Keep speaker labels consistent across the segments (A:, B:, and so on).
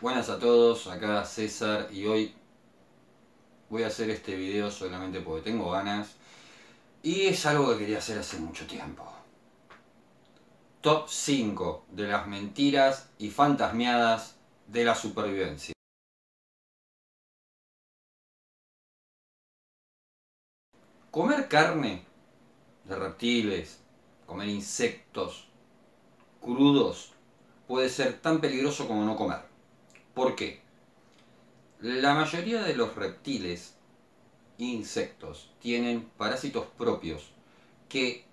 A: Buenas a todos, acá César y hoy voy a hacer este video solamente porque tengo ganas y es algo que quería hacer hace mucho tiempo. Top 5 de las mentiras y fantasmeadas de la supervivencia. Comer carne de reptiles, comer insectos crudos puede ser tan peligroso como no comer. ¿Por qué? La mayoría de los reptiles insectos tienen parásitos propios que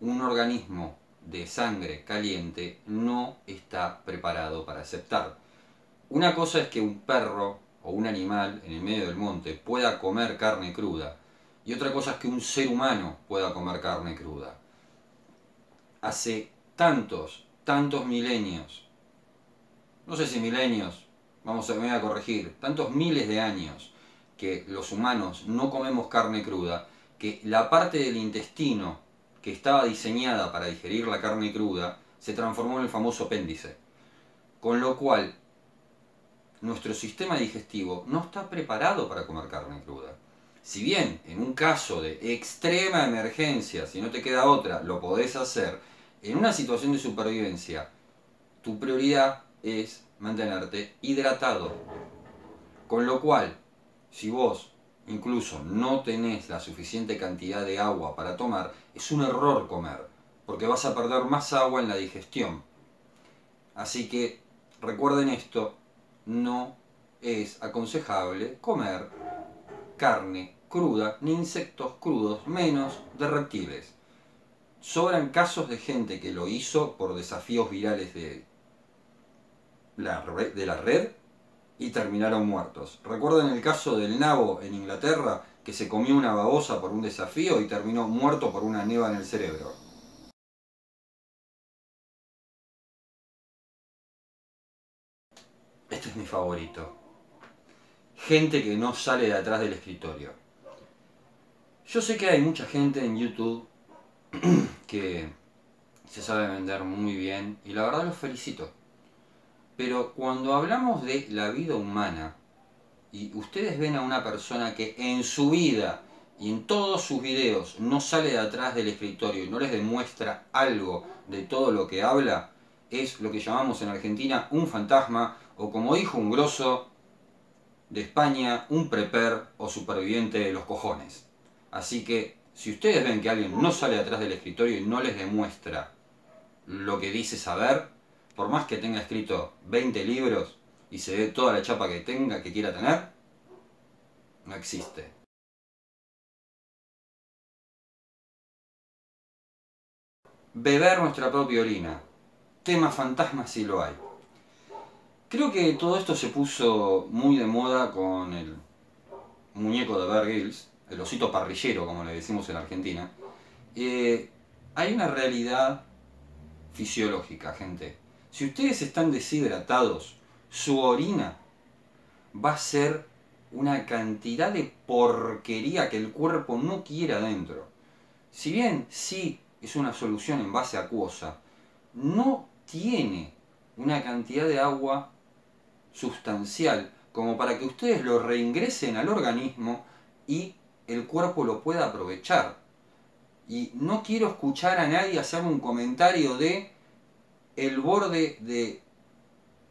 A: un organismo de sangre caliente no está preparado para aceptar. Una cosa es que un perro o un animal en el medio del monte pueda comer carne cruda y otra cosa es que un ser humano pueda comer carne cruda. Hace tantos, tantos milenios, no sé si milenios, vamos a, me voy a corregir, tantos miles de años que los humanos no comemos carne cruda, que la parte del intestino que estaba diseñada para digerir la carne cruda se transformó en el famoso apéndice. Con lo cual, nuestro sistema digestivo no está preparado para comer carne cruda. Si bien en un caso de extrema emergencia, si no te queda otra, lo podés hacer, en una situación de supervivencia, tu prioridad es mantenerte hidratado. Con lo cual, si vos incluso no tenés la suficiente cantidad de agua para tomar, es un error comer, porque vas a perder más agua en la digestión. Así que recuerden esto, no es aconsejable comer carne cruda ni insectos crudos, menos de reptiles. Sobran casos de gente que lo hizo por desafíos virales de de la red y terminaron muertos. Recuerden el caso del nabo en Inglaterra que se comió una babosa por un desafío y terminó muerto por una neva en el cerebro. Este es mi favorito. Gente que no sale de atrás del escritorio. Yo sé que hay mucha gente en YouTube que se sabe vender muy bien y la verdad los felicito. Pero cuando hablamos de la vida humana y ustedes ven a una persona que en su vida y en todos sus videos no sale de atrás del escritorio y no les demuestra algo de todo lo que habla, es lo que llamamos en Argentina un fantasma o como dijo un grosso de España, un preper o superviviente de los cojones. Así que si ustedes ven que alguien no sale de atrás del escritorio y no les demuestra lo que dice saber, por más que tenga escrito 20 libros y se ve toda la chapa que tenga, que quiera tener, no existe. Beber nuestra propia orina. Tema fantasma si lo hay. Creo que todo esto se puso muy de moda con el muñeco de Bear el osito parrillero como le decimos en Argentina. Eh, hay una realidad fisiológica, gente. Si ustedes están deshidratados, su orina va a ser una cantidad de porquería que el cuerpo no quiere adentro. Si bien sí es una solución en base acuosa, no tiene una cantidad de agua sustancial como para que ustedes lo reingresen al organismo y el cuerpo lo pueda aprovechar. Y no quiero escuchar a nadie hacer un comentario de el borde de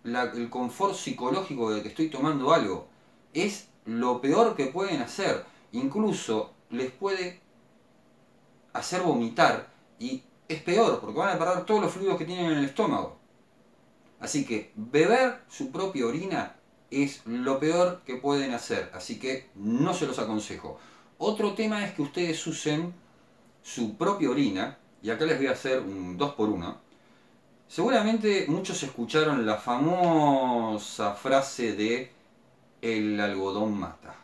A: el confort psicológico de que estoy tomando algo. Es lo peor que pueden hacer. Incluso les puede hacer vomitar y es peor porque van a perder todos los fluidos que tienen en el estómago. Así que beber su propia orina es lo peor que pueden hacer. Así que no se los aconsejo. Otro tema es que ustedes usen su propia orina. Y acá les voy a hacer un 2 por 1 Seguramente muchos escucharon la famosa frase de el algodón mata.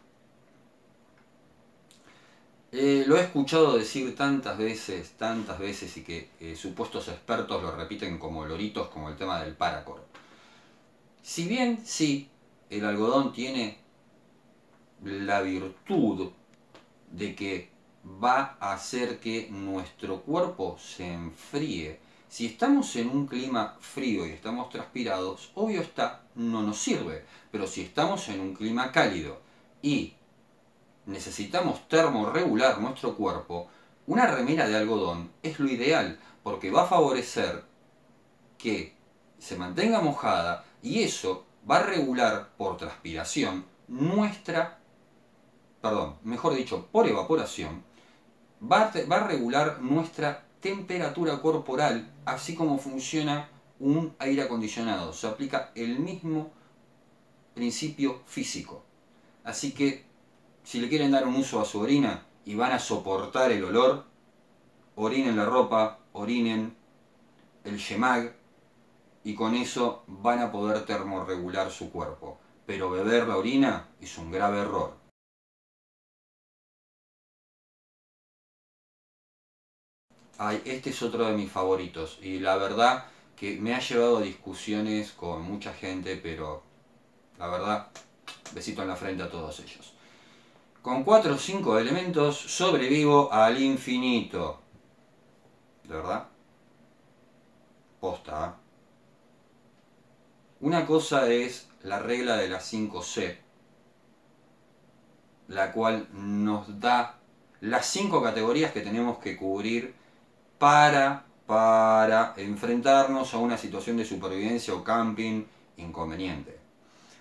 A: Eh, lo he escuchado decir tantas veces, tantas veces y que supuestos expertos lo repiten como loritos, como el tema del paracord. Si bien sí, el algodón tiene la virtud de que va a hacer que nuestro cuerpo se enfríe Si estamos en un clima frío y estamos transpirados, obvio está, no nos sirve. Pero si estamos en un clima cálido y necesitamos termorregular nuestro cuerpo, una remera de algodón es lo ideal porque va a favorecer que se mantenga mojada y eso va a regular por transpiración nuestra, perdón, mejor dicho, por evaporación, va a, va a regular nuestra temperatura corporal, así como funciona un aire acondicionado. Se aplica el mismo principio físico. Así que si le quieren dar un uso a su orina y van a soportar el olor, orinen la ropa, orinen el yemag y con eso van a poder termorregular su cuerpo. Pero beber la orina es un grave error. Ay, este es otro de mis favoritos y la verdad que me ha llevado a discusiones con mucha gente, pero la verdad, besito en la frente a todos ellos. Con 4 o 5 elementos sobrevivo al infinito. ¿De verdad? Posta. ¿eh? Una cosa es la regla de las 5C, la cual nos da las 5 categorías que tenemos que cubrir para, para enfrentarnos a una situación de supervivencia o camping inconveniente.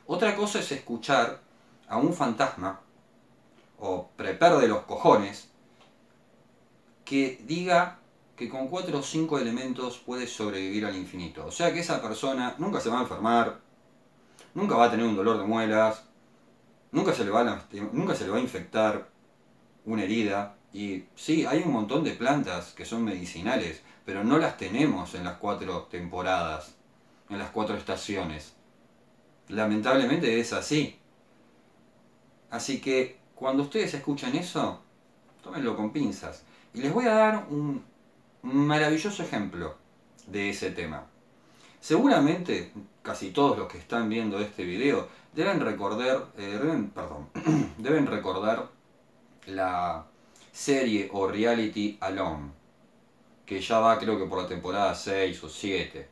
A: Otra cosa es escuchar a un fantasma o prepar de los cojones que diga que con cuatro o cinco elementos puede sobrevivir al infinito. O sea que esa persona nunca se va a enfermar, nunca va a tener un dolor de muelas, nunca se le va a, nunca se le va a infectar una herida. Y sí, hay un montón de plantas que son medicinales, pero no las tenemos en las cuatro temporadas, en las cuatro estaciones. Lamentablemente es así. Así que cuando ustedes escuchan eso, tómenlo con pinzas. Y les voy a dar un maravilloso ejemplo de ese tema. Seguramente casi todos los que están viendo este video deben recordar, eh, perdón, deben recordar la serie o reality Alone, que ya va creo que por la temporada 6 o 7.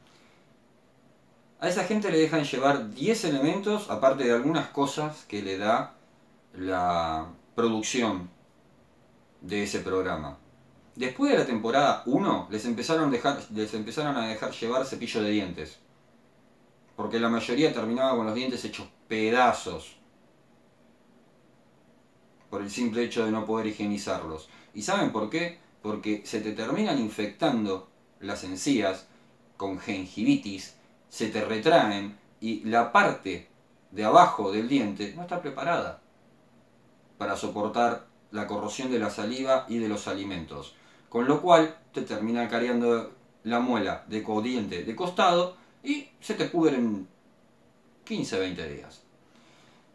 A: A esa gente le dejan llevar 10 elementos, aparte de algunas cosas que le da la producción de ese programa. Después de la temporada 1, les empezaron, dejar, les empezaron a dejar llevar cepillo de dientes. Porque la mayoría terminaba con los dientes hechos pedazos. Por el simple hecho de no poder higienizarlos. ¿Y saben por qué? Porque se te terminan infectando las encías con gingivitis, se te retraen y la parte de abajo del diente no está preparada para soportar la corrosión de la saliva y de los alimentos. Con lo cual te termina cariando la muela de codiente de costado y se te pudre en 15-20 días.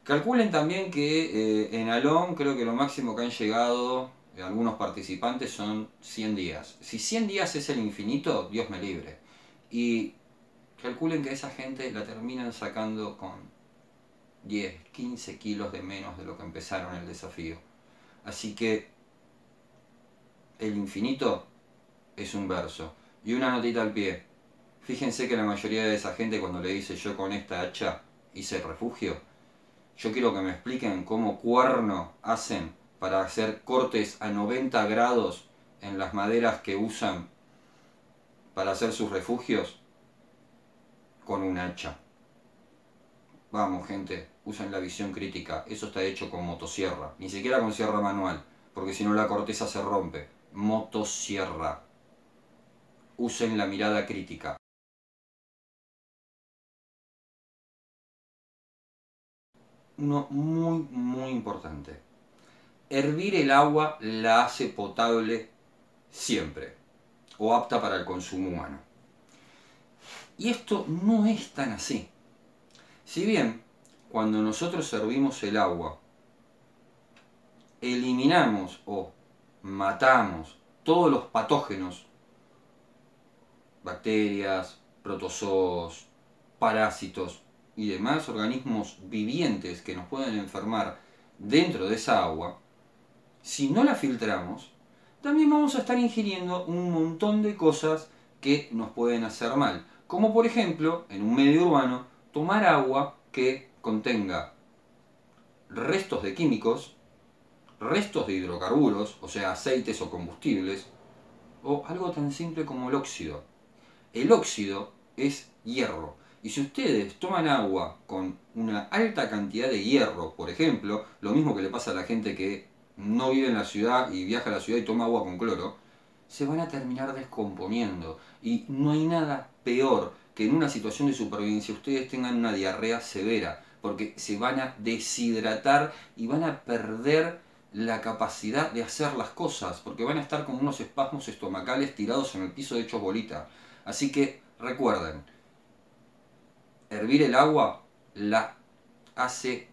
A: Calculen también que eh, en Alon creo que lo máximo que han llegado eh, algunos participantes son 100 días. Si 100 días es el infinito, Dios me libre. Y calculen que esa gente la terminan sacando con 10, 15 kilos de menos de lo que empezaron el desafío. Así que el infinito es un verso. Y una notita al pie. Fíjense que la mayoría de esa gente cuando le dice yo con esta hacha hice refugio, yo quiero que me expliquen cómo cuerno hacen para hacer cortes a 90 grados en las maderas que usan para hacer sus refugios con un hacha. Vamos gente, usen la visión crítica, eso está hecho con motosierra, ni siquiera con sierra manual, porque si no la corteza se rompe motosierra. Usen la mirada crítica. Uno muy, muy importante. Hervir el agua la hace potable siempre o apta para el consumo humano. Y esto no es tan así. Si bien cuando nosotros servimos el agua, eliminamos o matamos todos los patógenos, bacterias, protozoos, parásitos y demás organismos vivientes que nos pueden enfermar dentro de esa agua, si no la filtramos, también vamos a estar ingiriendo un montón de cosas que nos pueden hacer mal. Como por ejemplo, en un medio urbano, tomar agua que contenga restos de químicos, restos de hidrocarburos, o sea, aceites o combustibles, o algo tan simple como el óxido. El óxido es hierro. Y si ustedes toman agua con una alta cantidad de hierro, por ejemplo, lo mismo que le pasa a la gente que no vive en la ciudad y viaja a la ciudad y toma agua con cloro, se van a terminar descomponiendo. Y no hay nada peor que en una situación de supervivencia ustedes tengan una diarrea severa, porque se van a deshidratar y van a perder la capacidad de hacer las cosas, porque van a estar con unos espasmos estomacales tirados en el piso de hechos bolita. Así que recuerden, hervir el agua la hace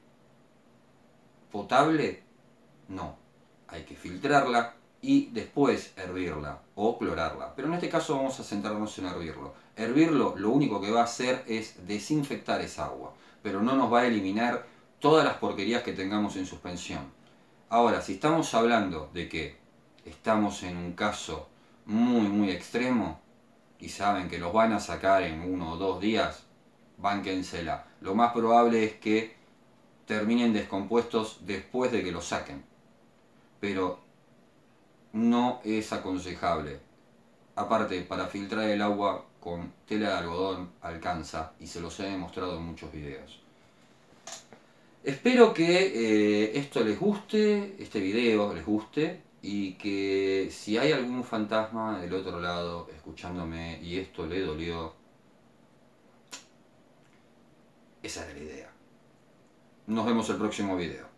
A: potable no, hay que filtrarla y después hervirla o clorarla. Pero en este caso vamos a centrarnos en hervirlo. Hervirlo lo único que va a hacer es desinfectar esa agua, pero no nos va a eliminar todas las porquerías que tengamos en suspensión. Ahora, si estamos hablando de que estamos en un caso muy muy extremo y saben que los van a sacar en uno o dos días, bánquensela. Lo más probable es que terminen descompuestos después de que los saquen pero no es aconsejable. Aparte, para filtrar el agua con tela de algodón alcanza y se los he demostrado en muchos videos. Espero que eh, esto les guste, este video les guste y que si hay algún fantasma del otro lado escuchándome y esto le dolió, esa era la idea. Nos vemos el próximo video.